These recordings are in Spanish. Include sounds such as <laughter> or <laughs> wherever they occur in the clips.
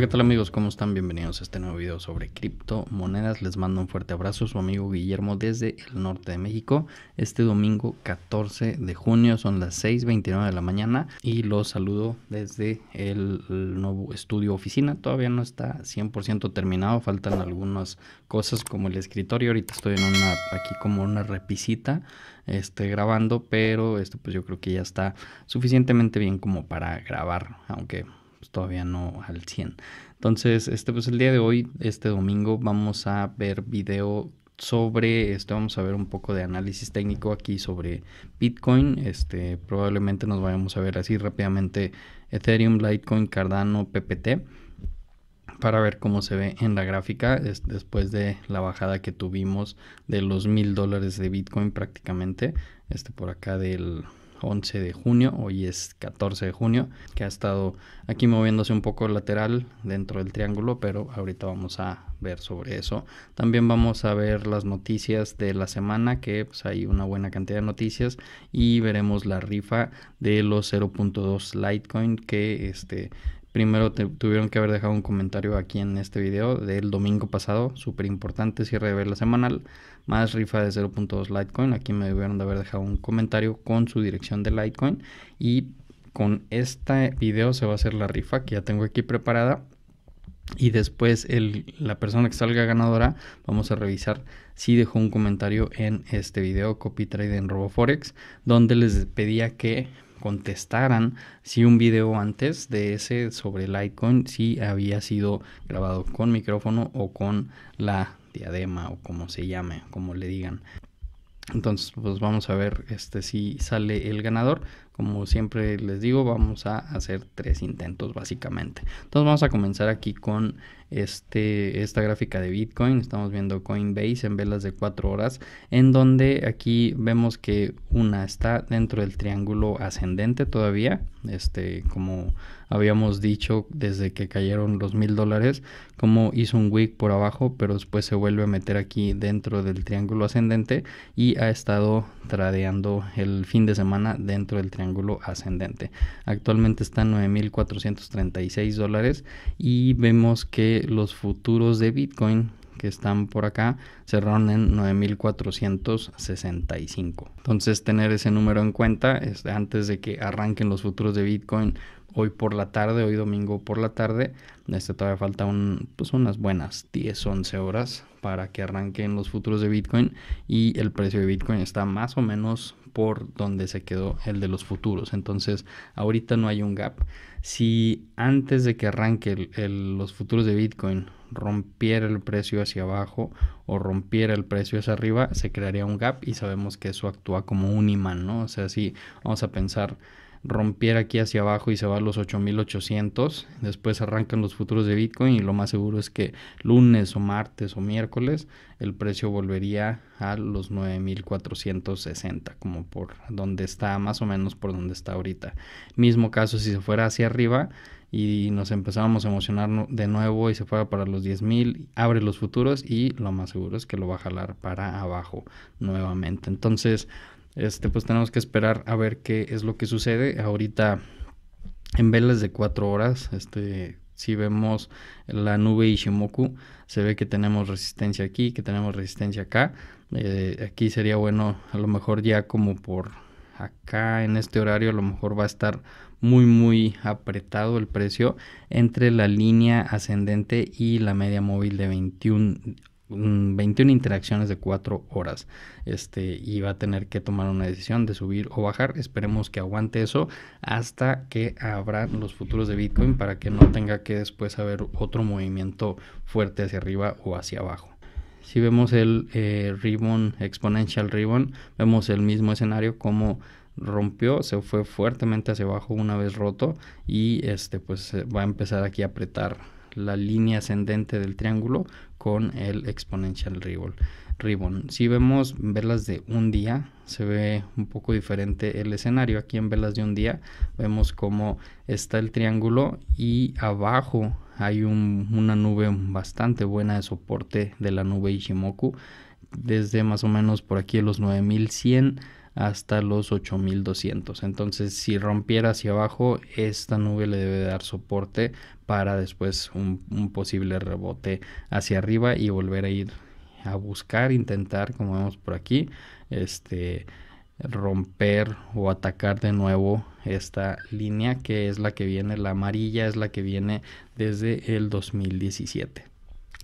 ¿qué tal amigos? ¿Cómo están? Bienvenidos a este nuevo video sobre criptomonedas. Les mando un fuerte abrazo, su amigo Guillermo desde el norte de México. Este domingo 14 de junio son las 6.29 de la mañana y los saludo desde el, nuevo estudio oficina. Todavía no está 100% terminado, faltan algunas cosas como el escritorio. Ahorita estoy en una, aquí como una repisita este, grabando, pero esto pues yo creo que ya está suficientemente bien como para grabar, aunque pues, todavía no al 100. Entonces, este pues el día de hoy, este domingo, vamos a ver video sobre esto vamos a ver un poco de análisis técnico aquí sobre Bitcoin este probablemente nos vayamos a ver así rápidamente Ethereum Litecoin Cardano PPT para ver cómo se ve en la gráfica después de la bajada que tuvimos de los mil dólares de Bitcoin prácticamente este por acá del 11 de junio, hoy es 14 de junio, que ha estado aquí moviéndose un poco lateral dentro del triángulo, pero ahorita vamos a ver sobre eso. También vamos a ver las noticias de la semana, que pues, hay una buena cantidad de noticias y veremos la rifa de los 0.2 Litecoin que este Primero tuvieron que haber dejado un comentario aquí en este video del domingo pasado, súper importante, cierre de verla semanal, más rifa de 0.2 Litecoin. Aquí me debieron de haber dejado un comentario con su dirección de Litecoin. Y con este video se va a hacer la rifa que ya tengo aquí preparada. Y después la persona que salga ganadora, vamos a revisar si dejó un comentario en este video, Copy Trade en RoboForex, donde les pedía que contestaran si un video antes de ese sobre Litecoin si había sido grabado con micrófono o con la diadema o como se llame, como le digan. Entonces, pues vamos a ver este si sale el ganador. Como siempre les digo, vamos a hacer tres intentos básicamente. Entonces vamos a comenzar aquí con este, esta gráfica de Bitcoin. Estamos viendo Coinbase en velas de 4 horas, en donde aquí vemos que una está dentro del triángulo ascendente todavía, este, como habíamos dicho desde que cayeron los mil dólares, como hizo un wick por abajo, pero después se vuelve a meter aquí dentro del triángulo ascendente y ha estado tradeando el fin de semana dentro del triángulo ascendente. Actualmente está en 9.436 dólares y vemos que los futuros de Bitcoin que están por acá cerraron en 9465. Entonces tener ese número en cuenta este, antes de que arranquen los futuros de Bitcoin hoy por la tarde, hoy domingo por la tarde. Este todavía falta un, pues unas buenas 10, 11 horas para que arranquen los futuros de Bitcoin y el precio de Bitcoin está más o menos por donde se quedó el de los futuros. Entonces, ahorita no hay un gap. Si antes de que arranque los futuros de Bitcoin rompiera el precio hacia abajo o rompiera el precio hacia arriba, se crearía un gap y sabemos que eso actúa como un imán, ¿no? O sea, si vamos a pensar rompiera aquí hacia abajo y se va a los 8800, después arrancan los futuros de Bitcoin y lo más seguro es que lunes o martes o miércoles el precio volvería a los 9460, como por donde está, más o menos por donde está ahorita. Mismo caso si se fuera hacia arriba y nos empezábamos a emocionar de nuevo y se fuera para los 10.000, abre los futuros y lo más seguro es que lo va a jalar para abajo nuevamente. Entonces, este, pues tenemos que esperar a ver qué es lo que sucede. Ahorita en velas de cuatro horas, este, si vemos la nube Ishimoku, se ve que tenemos resistencia aquí, que tenemos resistencia acá. Eh, aquí sería bueno, a lo mejor ya como por acá en este horario, a lo mejor va a estar muy muy apretado el precio entre la línea ascendente y la media móvil de 21 21 interacciones de 4 horas. Este y va a tener que tomar una decisión de subir o bajar. Esperemos que aguante eso hasta que abran los futuros de bitcoin para que no tenga que después haber otro movimiento fuerte hacia arriba o hacia abajo si vemos el eh, ribbon exponential ribbon vemos el mismo escenario como rompió, se fue fuertemente hacia abajo una vez roto y este pues va a empezar aquí a apretar la línea ascendente del triángulo con el exponential ribbon. ribbon. Si vemos velas de un día, se ve un poco diferente el escenario. Aquí en velas de un día vemos cómo está el triángulo y abajo hay una nube bastante buena de soporte de la nube Ishimoku desde más o menos por aquí los 9100 hasta los 8200. Entonces, si rompiera hacia abajo, esta nube le debe dar soporte para después un, un posible rebote hacia arriba y volver a ir a buscar, intentar, como vemos por aquí, este romper o atacar de nuevo esta línea que es la que viene, la amarilla es la que viene desde el 2017.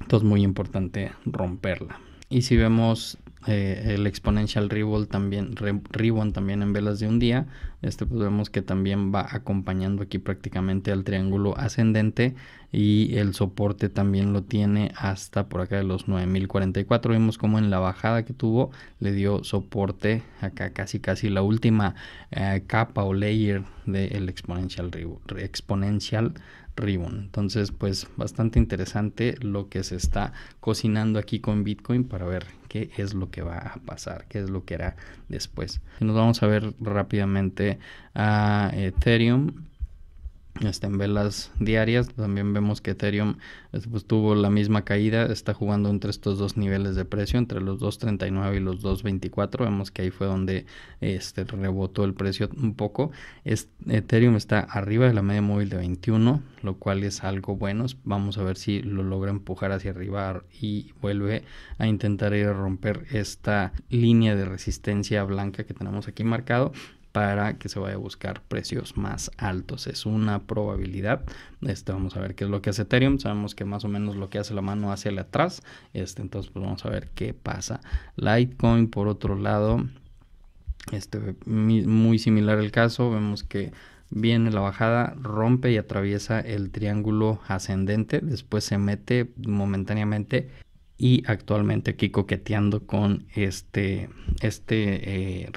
Entonces muy importante romperla. Y si vemos eh, el exponential ribbon también, ribbon también en velas de un día, este pues vemos que también va acompañando aquí prácticamente al triángulo ascendente y el soporte también lo tiene hasta por acá de los 9044. Vemos como en la bajada que tuvo le dio soporte acá casi casi la última eh, capa o layer del exponential ribbon, exponencial ribbon. Entonces, pues bastante interesante lo que se está cocinando aquí con Bitcoin para ver qué es lo que va a pasar, qué es lo que hará después. Nos vamos a ver rápidamente a Ethereum este, en velas diarias. También vemos que Ethereum este, pues, tuvo la misma caída, está jugando entre estos dos niveles de precio, entre los 2.39 y los 2.24. Vemos que ahí fue donde este, rebotó el precio un poco. Ethereum está arriba de la media móvil de 21, lo cual es algo bueno. Vamos a ver si lo logra empujar hacia arriba y vuelve a intentar ir a romper esta línea de resistencia blanca que tenemos aquí marcado para que se vaya a buscar precios más altos. Es una probabilidad. Este, vamos a ver qué es lo que hace Ethereum. Sabemos que más o menos lo que hace la mano hacia el atrás. Este, entonces, pues vamos a ver qué pasa. Litecoin, por otro lado, este, muy similar el caso. Vemos que viene la bajada, rompe y atraviesa el triángulo ascendente. Después se mete momentáneamente y actualmente aquí coqueteando con este, este, eh,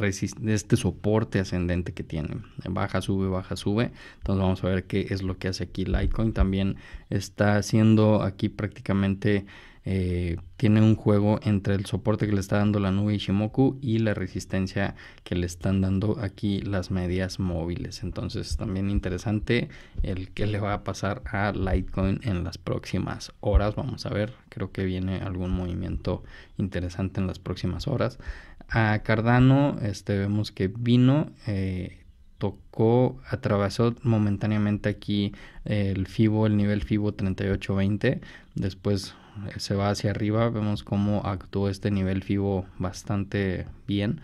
este soporte ascendente que tiene. Baja, sube, baja, sube. Entonces vamos a ver qué es lo que hace aquí Litecoin. También está haciendo aquí prácticamente eh, tiene un juego entre el soporte que le está dando la nube Ishimoku y la resistencia que le están dando aquí las medias móviles. Entonces también interesante el que le va a pasar a Litecoin en las próximas horas. Vamos a ver, creo que viene algún movimiento interesante en las próximas horas. A Cardano este, vemos que vino... Eh, tocó, atravesó momentáneamente aquí el FIBO, el nivel FIBO 3820, después se va hacia arriba, vemos cómo actuó este nivel FIBO bastante bien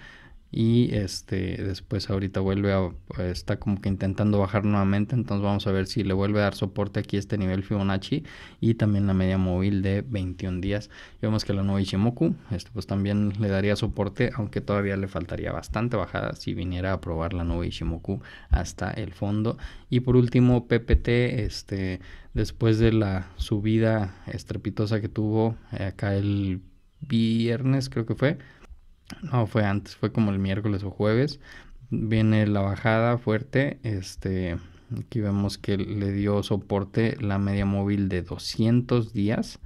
y este después ahorita vuelve a está como que intentando bajar nuevamente entonces vamos a ver si le vuelve a dar soporte aquí este nivel Fibonacci y también la media móvil de 21 días. Vemos que la nueva Ichimoku este pues también le daría soporte aunque todavía le faltaría bastante bajada si viniera a probar la nueva Ichimoku hasta el fondo. Y por último PPT este después de la subida estrepitosa que tuvo acá el viernes creo que fue no, fue antes, fue como el miércoles o jueves. Viene la bajada fuerte. Este, aquí vemos que le dio soporte la media móvil de 200 días.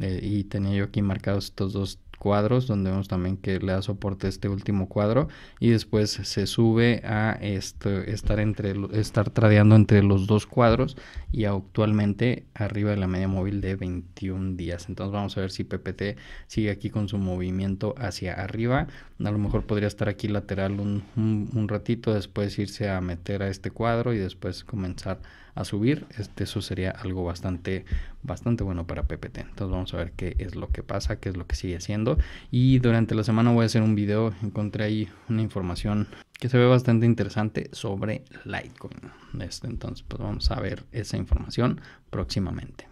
Eh, y tenía yo aquí marcados estos dos cuadros donde vemos también que le da soporte a este último cuadro y después se sube a este, estar entre estar tradeando entre los dos cuadros y actualmente arriba de la media móvil de 21 días. Entonces vamos a ver si PPT sigue aquí con su movimiento hacia arriba. A lo mejor podría estar aquí lateral un, un ratito después irse a meter a este cuadro y después comenzar a subir, este, eso sería algo bastante, bastante bueno para PPT. Entonces vamos a ver qué es lo que pasa, qué es lo que sigue haciendo. Y durante la semana voy a hacer un video, encontré ahí una información que se ve bastante interesante sobre Litecoin. Este, entonces pues vamos a ver esa información próximamente.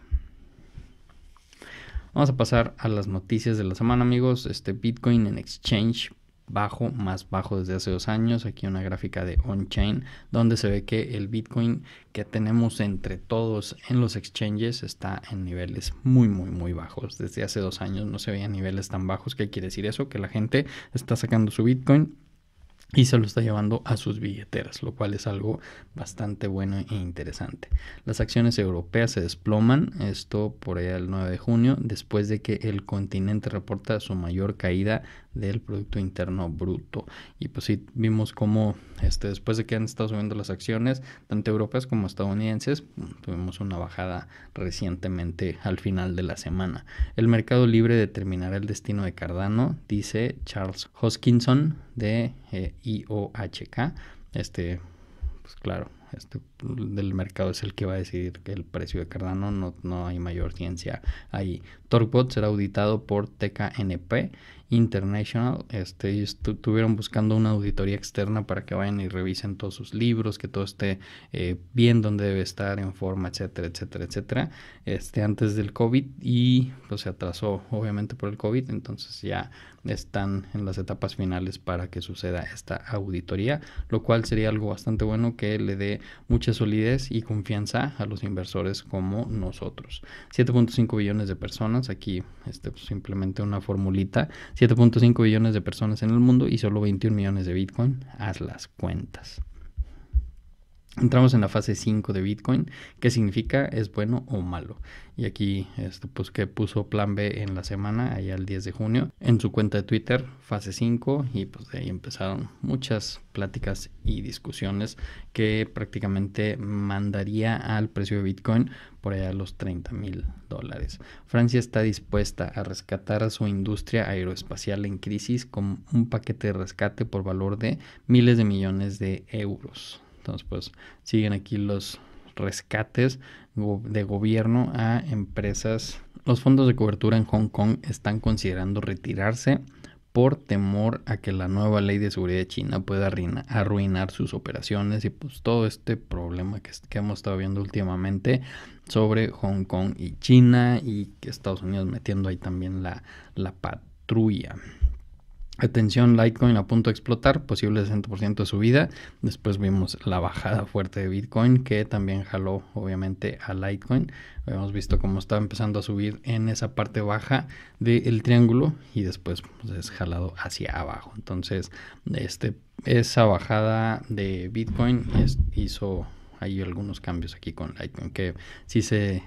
Vamos a pasar a las noticias de la semana, amigos. Este Bitcoin en Exchange bajo, más bajo desde hace dos años. Aquí una gráfica de on-chain donde se ve que el Bitcoin que tenemos entre todos en los exchanges está en niveles muy, muy, muy bajos. Desde hace dos años no se veían niveles tan bajos. ¿Qué quiere decir eso? Que la gente está sacando su Bitcoin y se lo está llevando a sus billeteras, lo cual es algo bastante bueno e interesante. Las acciones europeas se desploman, esto por allá el 9 de junio, después de que el continente reporta su mayor caída del Producto Interno Bruto. Y pues sí, vimos cómo este, después de que han estado subiendo las acciones, tanto europeas como estadounidenses, tuvimos una bajada recientemente al final de la semana. El mercado libre determinará el destino de Cardano, dice Charles Hoskinson, de eh, IOHK. Este, pues claro, este del mercado es el que va a decidir el precio de Cardano, no, no hay mayor ciencia ahí. Torquebot será auditado por TKNP International. Este, estuvieron buscando una auditoría externa para que vayan y revisen todos sus libros, que todo esté eh, bien donde debe estar, en forma, etcétera, etcétera, etcétera. Este, antes del COVID y pues se atrasó obviamente por el COVID, entonces ya están en las etapas finales para que suceda esta auditoría, lo cual sería algo bastante bueno que le dé mucha solidez y confianza a los inversores como nosotros. 7.5 billones de personas, aquí este, pues, simplemente una formulita, 7.5 billones de personas en el mundo y solo 21 millones de Bitcoin, haz las cuentas. Entramos en la fase 5 de Bitcoin. ¿Qué significa? ¿Es bueno o malo? Y aquí, este, pues que puso plan B en la semana, allá el 10 de junio, en su cuenta de Twitter, fase 5, y pues de ahí empezaron muchas pláticas y discusiones que prácticamente mandaría al precio de Bitcoin por allá los 30 mil dólares. Francia está dispuesta a rescatar a su industria aeroespacial en crisis con un paquete de rescate por valor de miles de millones de euros. Entonces, pues siguen aquí los rescates de gobierno a empresas. Los fondos de cobertura en Hong Kong están considerando retirarse por temor a que la nueva ley de seguridad de China pueda arruinar sus operaciones y pues todo este problema que, hemos estado viendo últimamente sobre Hong Kong y China y que Estados Unidos metiendo ahí también la, la patrulla. Atención, Litecoin a punto de explotar, posible 60% de subida. Después vimos la bajada fuerte de Bitcoin que también jaló obviamente a Litecoin. Hemos visto cómo estaba empezando a subir en esa parte baja del triángulo y después pues, es jalado hacia abajo. Entonces, este, esa bajada de Bitcoin hizo ahí algunos cambios aquí con Litecoin que si se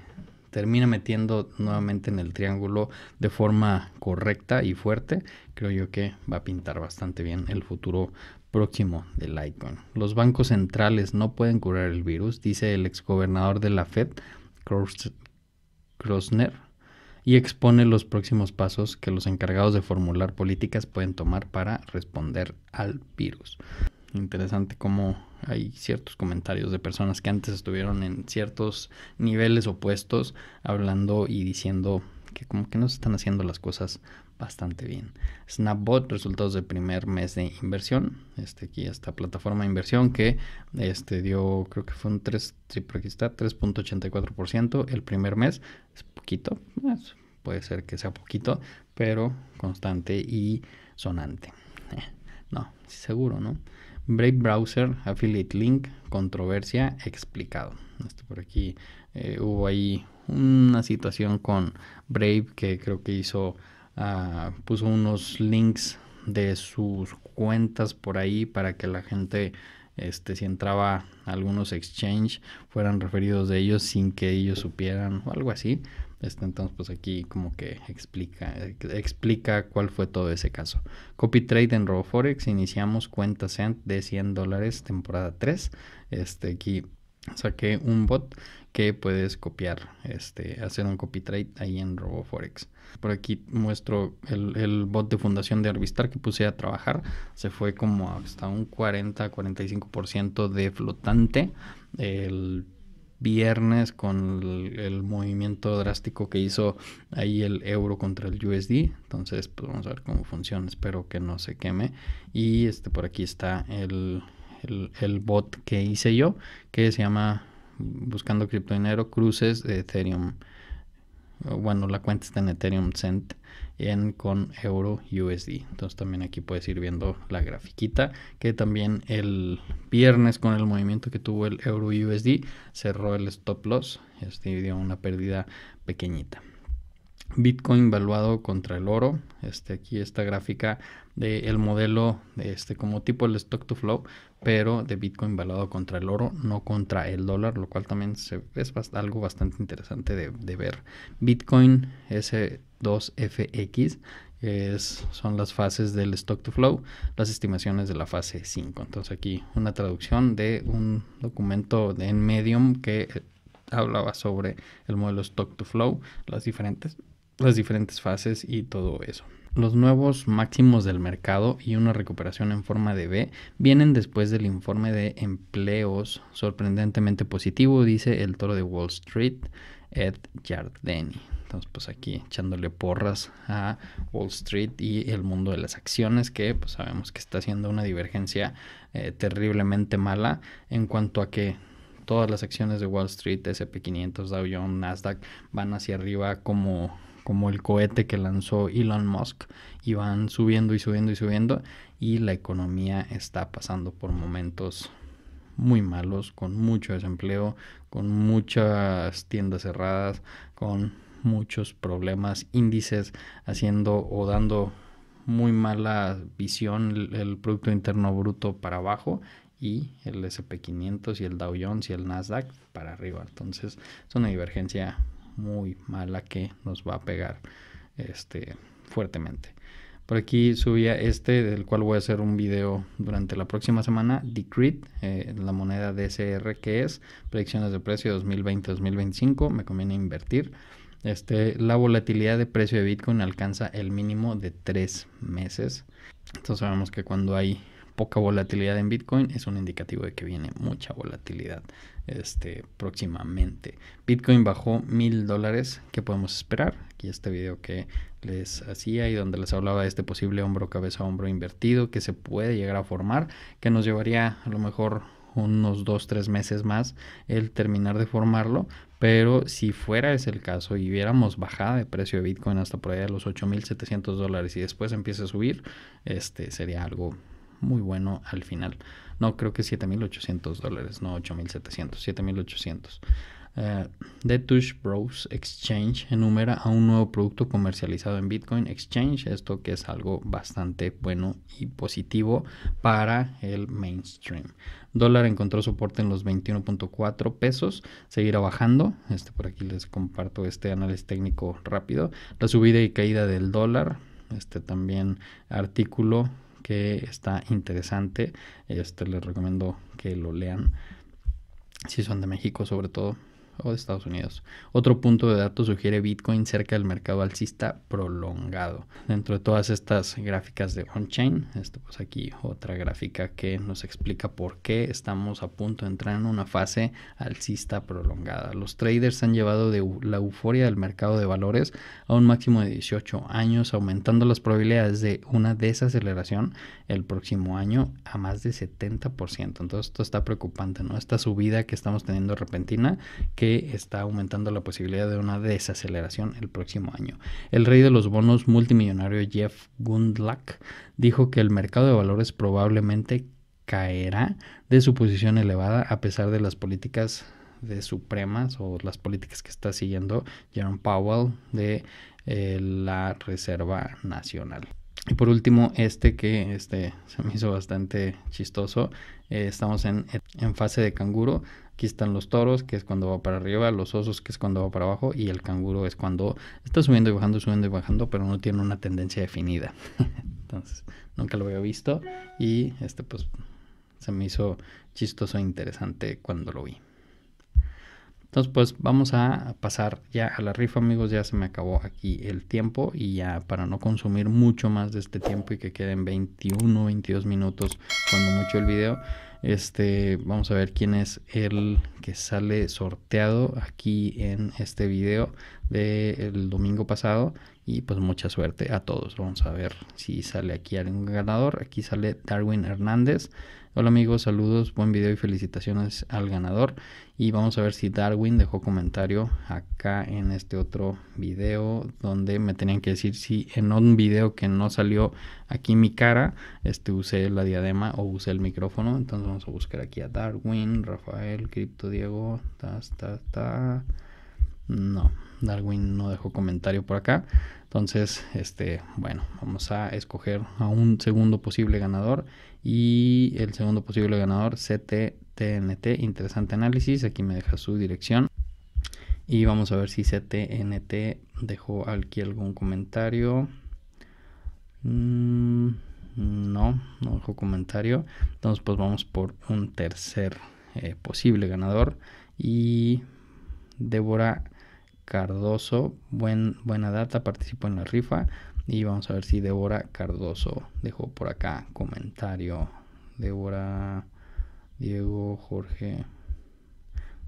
termina metiendo nuevamente en el triángulo de forma correcta y fuerte, creo yo que va a pintar bastante bien el futuro próximo de Litecoin. Los bancos centrales no pueden curar el virus, dice el exgobernador de la Fed, Krosner, y expone los próximos pasos que los encargados de formular políticas pueden tomar para responder al virus interesante cómo hay ciertos comentarios de personas que antes estuvieron en ciertos niveles opuestos hablando y diciendo que como que no se están haciendo las cosas bastante bien. Snapbot, resultados del primer mes de inversión. Este aquí esta plataforma de inversión que este dio, creo que fue un 3, sí, aquí está, 3.84% el primer mes. Es poquito, puede ser que sea poquito, pero constante y sonante. <laughs> no, seguro, ¿no? Brave Browser Affiliate Link, controversia explicado. Esto por aquí eh, hubo ahí una situación con Brave que creo que hizo, uh, puso unos links de sus cuentas por ahí para que la gente, este, si entraba algunos exchange, fueran referidos de ellos sin que ellos supieran o algo así. Este, entonces, pues aquí como que explica, explica cuál fue todo ese caso. Copy trade en RoboForex, iniciamos cuenta Cent de 100 dólares, temporada 3. Este, aquí saqué un bot que puedes copiar, este, hacer un copy trade ahí en RoboForex. Por aquí muestro el, el, bot de fundación de Arvistar que puse a trabajar. Se fue como hasta un 40-45% de flotante. El viernes con el, movimiento drástico que hizo ahí el euro contra el USD. Entonces, pues vamos a ver cómo funciona. Espero que no se queme. Y este por aquí está el, el, bot que hice yo, que se llama Buscando Criptodinero Cruces de Ethereum. Bueno, la cuenta está en Ethereum Cent en con euro USD. Entonces también aquí puedes ir viendo la grafiquita que también el viernes con el movimiento que tuvo el euro USD cerró el stop loss, este dio una pérdida pequeñita. Bitcoin valuado contra el oro. Este aquí esta gráfica del el modelo de este como tipo el stock to flow, pero de Bitcoin valuado contra el oro, no contra el dólar, lo cual también se, es algo bastante interesante de, de ver. Bitcoin ese 2FX, es, son las fases del stock to flow, las estimaciones de la fase 5. Entonces aquí una traducción de un documento en Medium que eh, hablaba sobre el modelo stock to flow, las diferentes, las diferentes fases y todo eso. Los nuevos máximos del mercado y una recuperación en forma de V vienen después del informe de empleos sorprendentemente positivo, dice el toro de Wall Street, Ed Jardini. Entonces, pues aquí echándole porras a Wall Street y el mundo de las acciones, que pues sabemos que está haciendo una divergencia eh, terriblemente mala en cuanto a que todas las acciones de Wall Street, SP500, Dow Jones, Nasdaq, van hacia arriba como como el cohete que lanzó Elon Musk y van subiendo y subiendo y subiendo y la economía está pasando por momentos muy malos, con mucho desempleo, con muchas tiendas cerradas, con muchos problemas, índices haciendo o dando muy mala visión el, Producto Interno Bruto para abajo y el SP500 y el Dow Jones y el Nasdaq para arriba. Entonces es una divergencia muy mala que nos va a pegar este, fuertemente. Por aquí subía este, del cual voy a hacer un video durante la próxima semana, Decreed, eh, la moneda DSR que es, predicciones de precio 2020-2025, me conviene invertir. Este, la volatilidad de precio de Bitcoin alcanza el mínimo de tres meses. Entonces sabemos que cuando hay poca volatilidad en Bitcoin es un indicativo de que viene mucha volatilidad este, próximamente. Bitcoin bajó mil dólares. ¿Qué podemos esperar? Aquí este video que les hacía y donde les hablaba de este posible hombro cabeza hombro invertido que se puede llegar a formar, que nos llevaría a lo mejor unos dos tres meses más el terminar de formarlo pero si fuera ese el caso y viéramos bajada de precio de Bitcoin hasta por allá de los 8.700 dólares y después empiece a subir, este sería algo muy bueno al final. No, creo que 7.800 dólares, no 8.700, 7.800. Uh, The Tush Bros Exchange enumera a un nuevo producto comercializado en Bitcoin Exchange, esto que es algo bastante bueno y positivo para el mainstream. Dólar encontró soporte en los 21.4 pesos, seguirá bajando. Este por aquí les comparto este análisis técnico rápido. La subida y caída del dólar, este también artículo que está interesante. Este les recomiendo que lo lean si son de México sobre todo o de Estados Unidos. Otro punto de datos sugiere Bitcoin cerca del mercado alcista prolongado. Dentro de todas estas gráficas de on-chain, esto pues aquí otra gráfica que nos explica por qué estamos a punto de entrar en una fase alcista prolongada. Los traders han llevado de la euforia del mercado de valores a un máximo de 18 años, aumentando las probabilidades de una desaceleración el próximo año a más de 70%. Entonces esto está preocupante, ¿no? Esta subida que estamos teniendo repentina que está aumentando la posibilidad de una desaceleración el próximo año. El rey de los bonos multimillonario Jeff Gundlach dijo que el mercado de valores probablemente caerá de su posición elevada a pesar de las políticas de supremas o las políticas que está siguiendo Jerome Powell de eh, la Reserva Nacional. Y por último, este que este, se me hizo bastante chistoso. Eh, estamos en, en, fase de canguro. Aquí están los toros, que es cuando va para arriba, los osos, que es cuando va para abajo, y el canguro es cuando está subiendo y bajando, subiendo y bajando, pero no tiene una tendencia definida. <laughs> Entonces, nunca lo había visto y este pues se me hizo chistoso e interesante cuando lo vi. Entonces, pues vamos a pasar ya a la rifa, amigos. Ya se me acabó aquí el tiempo y ya para no consumir mucho más de este tiempo y que queden 21, 22 minutos cuando mucho el video, este, vamos a ver quién es el que sale sorteado aquí en este video del domingo pasado y pues mucha suerte a todos. Vamos a ver si sale aquí algún ganador. Aquí sale Darwin Hernández. Hola amigos, saludos, buen video y felicitaciones al ganador. Y vamos a ver si Darwin dejó comentario acá en este otro video donde me tenían que decir si en un video que no salió aquí mi cara, este usé la diadema o usé el micrófono. Entonces vamos a buscar aquí a Darwin, Rafael, Cripto Diego, ta, ta, ta. No, Darwin no dejó comentario por acá. Entonces, este, bueno, vamos a escoger a un segundo posible ganador y el segundo posible ganador CTTNT, interesante análisis, aquí me deja su dirección y vamos a ver si CTNT dejó aquí algún comentario. Mm, no, no dejó comentario. Entonces pues vamos por un tercer eh, posible ganador y Débora Cardoso, buen, buena data, participó en la rifa. Y vamos a ver si Débora Cardoso dejó por acá comentario. Débora, Diego, Jorge.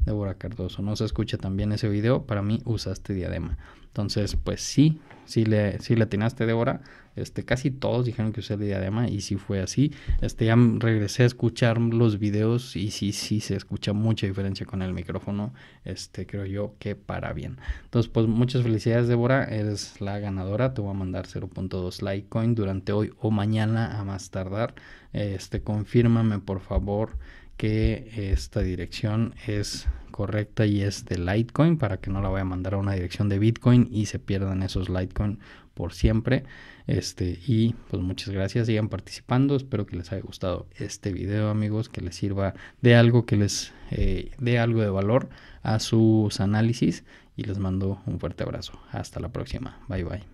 Débora Cardoso. No se escucha también ese video. Para mí usaste diadema. Entonces, pues sí, sí le, sí le atinaste, Débora. Este, casi todos dijeron que usé el diadema y sí fue así. Este, ya regresé a escuchar los videos y sí, sí se escucha mucha diferencia con el micrófono. Este, creo yo que para bien. Entonces, pues muchas felicidades, Débora. Eres la ganadora. Te voy a mandar 0.2 Litecoin durante hoy o mañana a más tardar. Este, confírmame por favor que esta dirección es correcta y es de Litecoin para que no la vaya a mandar a una dirección de Bitcoin y se pierdan esos Litecoin por siempre. Este, y pues muchas gracias, sigan participando. Espero que les haya gustado este video, amigos, que les sirva de algo, que les eh, dé algo de valor a sus análisis. Y les mando un fuerte abrazo. Hasta la próxima. Bye bye.